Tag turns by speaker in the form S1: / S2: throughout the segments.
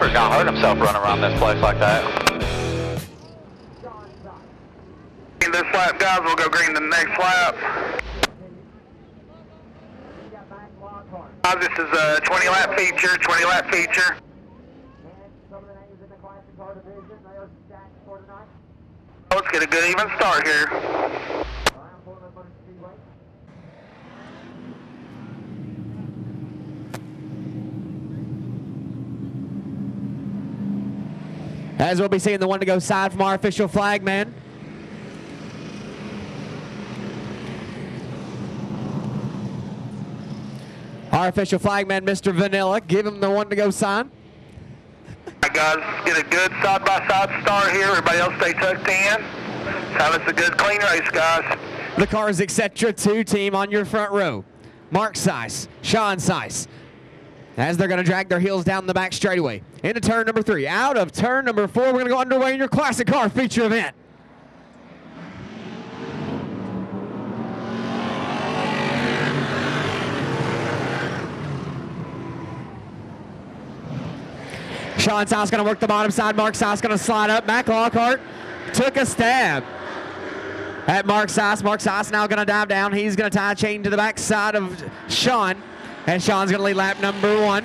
S1: Shepherd gonna hurt himself running around this place like that.
S2: This lap, guys, we'll go green the next lap. Guys, this is a 20 lap feature, 20 lap feature. Let's get a good even start here.
S3: As we'll be seeing the one to go side from our official flag man. Our official flagman, Mr. Vanilla, give him the one to go sign.
S2: Alright guys, get a good side-by-side start here. Everybody else stay tucked in. Have us a good clean race, guys.
S3: The Cars Etc. 2 team on your front row. Mark Seiss, Sean Seiss, as they're going to drag their heels down the back straightaway. Into turn number three. Out of turn number four, we're going to go underway in your classic car feature event. Sean Seiss going to work the bottom side. Mark Seiss going to slide up. Mac Lockhart took a stab at Mark Seiss. Mark Seiss now going to dive down. He's going to tie a chain to the back side of Sean. And Sean's going to lead lap number one.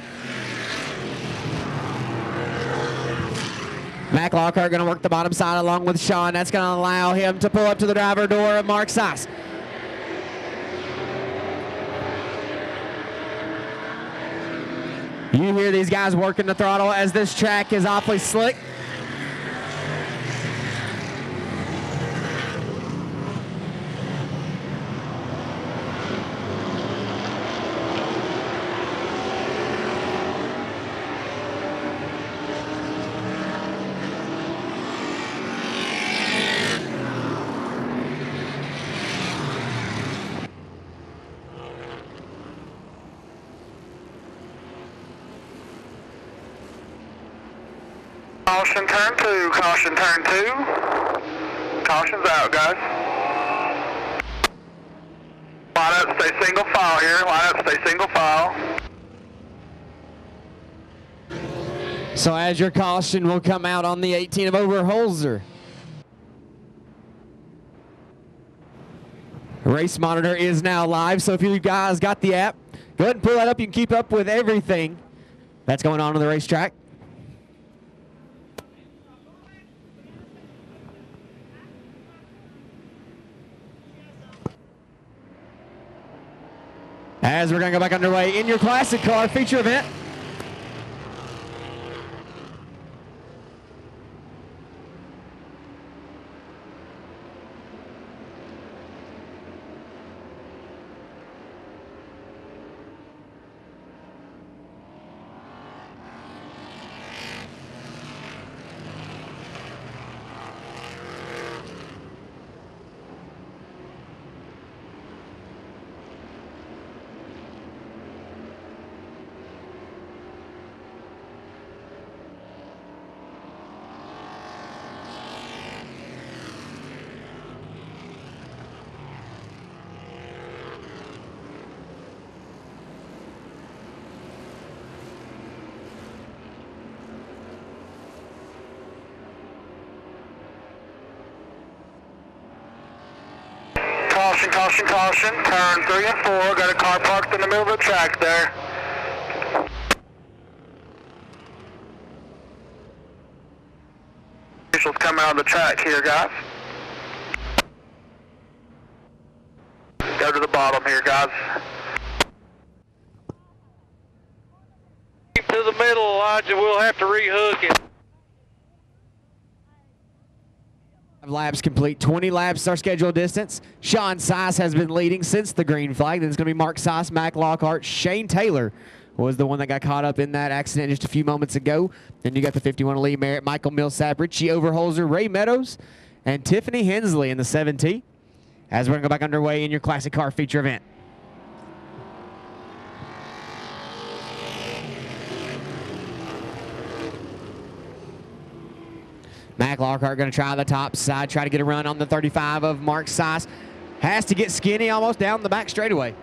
S3: Mac Lockhart going to work the bottom side along with Sean. That's going to allow him to pull up to the driver door of Mark Seiss. You hear these guys working the throttle as this track is awfully slick.
S2: Caution turn two, caution turn two. Caution's out, guys. Line up, stay single file here. Line up, stay single file.
S3: So as your caution will come out on the 18 of Overholzer. Race monitor is now live, so if you guys got the app, go ahead and pull that up. You can keep up with everything that's going on on the racetrack. As we're going to go back underway in your classic car feature event.
S2: Caution, caution, caution. Turn three and four. Got a car parked in the middle of the track there. Officials coming on the track here, guys. Go to the bottom here, guys.
S4: Keep to the middle, Elijah. We'll have to rehook it.
S3: Laps complete. 20 laps our scheduled distance. Sean Seiss has been leading since the green flag. Then it's going to be Mark Seiss, Mac Lockhart, Shane Taylor was the one that got caught up in that accident just a few moments ago. Then you got the 51 Lee Merritt, Michael Millsap, Richie Overholzer, Ray Meadows, and Tiffany Hensley in the 7T. As we're going to go back underway in your classic car feature event. Mac Lockhart going to try the top side, try to get a run on the 35 of Mark Seiss. Has to get skinny almost down the back straightaway.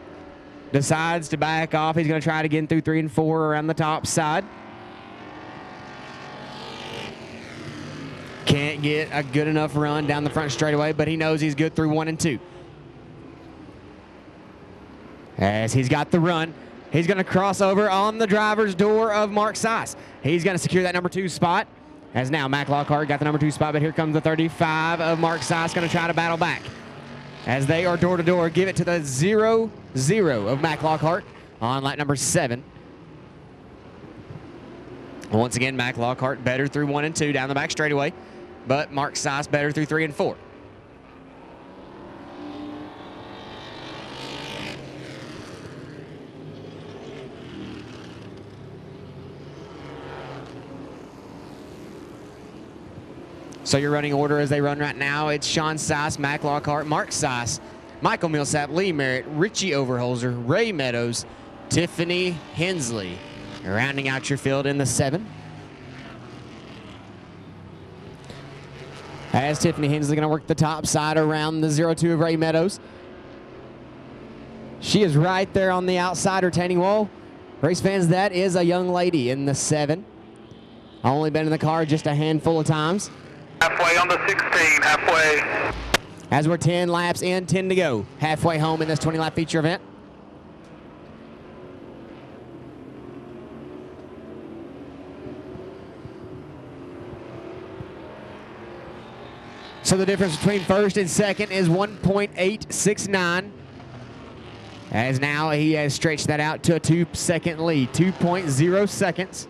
S3: Decides to back off. He's going to try to get in through three and four around the top side. Can't get a good enough run down the front straightaway, but he knows he's good through one and two. As he's got the run, he's going to cross over on the driver's door of Mark Sice. He's going to secure that number two spot. As now Mac Lockhart got the number two spot, but here comes the 35 of Mark Sice going to try to battle back. As they are door to door, give it to the 0 0 of Mac Lockhart on lap number seven. Once again, Mac Lockhart better through one and two down the back straightaway, but Mark Sice better through three and four. So your running order as they run right now, it's Sean Sice, Mac Lockhart, Mark Sice, Michael Millsap, Lee Merritt, Richie Overholzer, Ray Meadows, Tiffany Hensley. Rounding out your field in the seven. As Tiffany Hensley going to work the top side around the 0-2 of Ray Meadows. She is right there on the outside retaining wall. Race fans, that is a young lady in the seven. Only been in the car just a handful of times.
S2: Halfway on the 16, halfway.
S3: As we're 10 laps in, 10 to go. Halfway home in this 20 lap feature event. So the difference between first and second is 1.869. As now he has stretched that out to a two second lead, 2.0 seconds.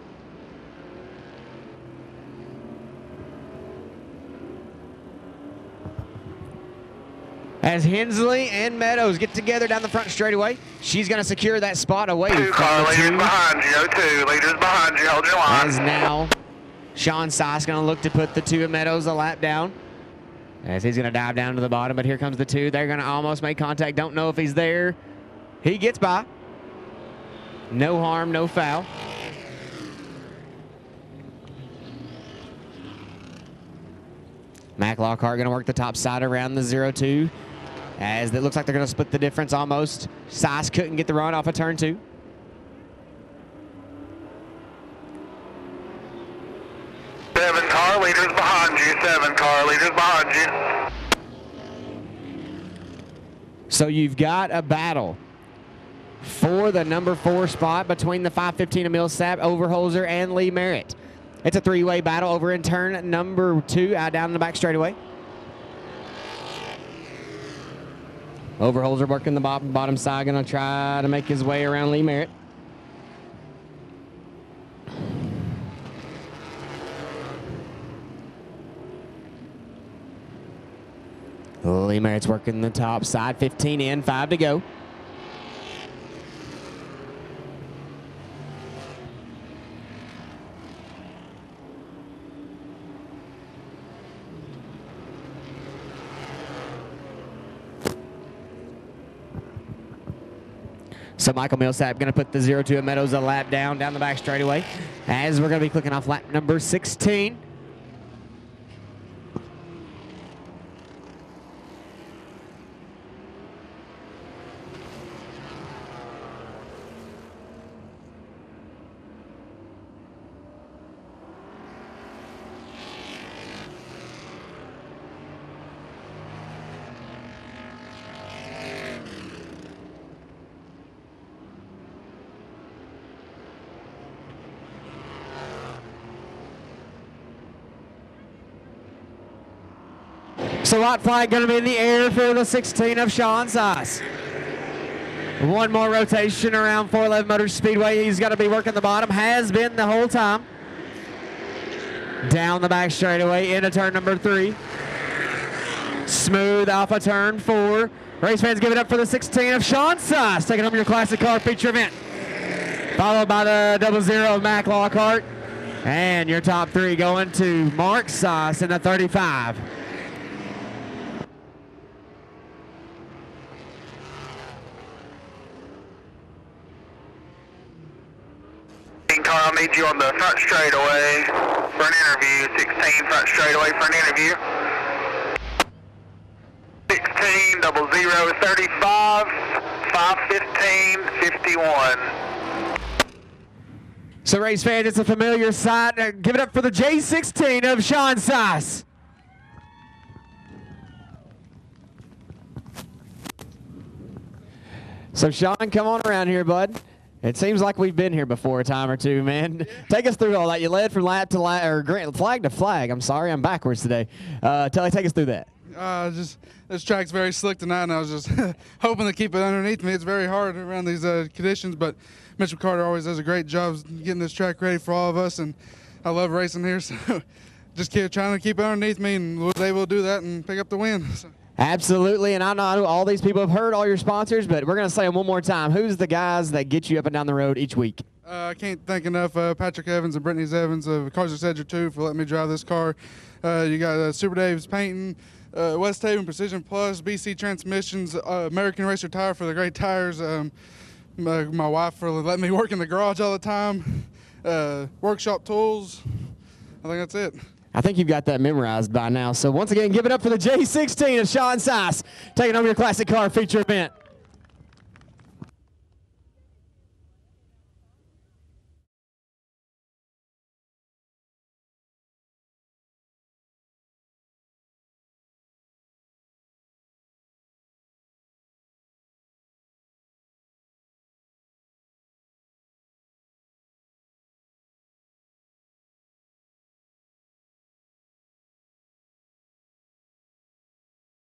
S3: As Hensley and Meadows get together down the front straightaway, she's going to secure that spot away.
S2: Two
S3: from
S2: car
S3: the
S2: leaders
S3: two.
S2: behind you. Two leaders behind you. Hold your line.
S3: As now Sean Sice going to look to put the two of Meadows a lap down. As he's going to dive down to the bottom, but here comes the two. They're going to almost make contact. Don't know if he's there. He gets by. No harm, no foul. Mac Lockhart going to work the top side around the 0-2. As it looks like they're going to split the difference almost. Sice couldn't get the run off of turn two.
S2: Seven car leaders behind you. Seven car leaders behind you.
S3: So you've got a battle for the number four spot between the 515 of Millsap, Overholzer, and Lee Merritt. It's a three-way battle over in turn number two out down in the back straightaway. Overholzer working the bottom, bottom side, going to try to make his way around Lee Merritt. Lee Merritt's working the top side, 15 in, five to go. So Michael Millsap going to put the 0-2 of Meadows a lap down, down the back straightaway. As we're going to be clicking off lap number 16. So white flag going to be in the air for the 16 of Sean Sice. One more rotation around 411 Motor Speedway. He's got to be working the bottom. Has been the whole time. Down the back straightaway into turn number three. Smooth off of turn four. Race fans give it up for the 16 of Sean Sice, taking home your classic car feature event. Followed by the double zero of Mac Lockhart. And your top three going to Mark Sice in the 35.
S2: need you on the front straightaway for an interview. 16 front straightaway for an interview. 16 double zero 35 515 51.
S3: So race fans, it's a familiar sight. Uh, give it up for the J16 of Sean Sass. So Sean, come on around here, bud. It seems like we've been here before a time or two, man. Take us through all that. You led from lap to lap, or grant, flag to flag. I'm sorry, I'm backwards today. Uh, tell, take us through that.
S5: Uh, just this track's very slick tonight, and I was just hoping to keep it underneath me. It's very hard around these uh, conditions, but Mitchell Carter always does a great job getting this track ready for all of us, and I love racing here. So just keep trying to keep it underneath me, and was able to do that and pick up the win. So.
S3: Absolutely, and I know all these people have heard all your sponsors, but we're going to say them one more time. Who's the guys that get you up and down the road each week?
S5: Uh, I can't thank enough uh, Patrick Evans and Brittany Evans of Cars Etc. 2 for letting me drive this car. Uh, you got uh, Super Dave's Painting, uh, West Haven Precision Plus, BC Transmissions, uh, American Racer Tire for the great tires. Um, my, my, wife for letting me work in the garage all the time. workshop Tools. I think that's it.
S3: I think you've got that memorized by now. So once again, give it up for the J16 of Sean Sice taking over your classic car feature event.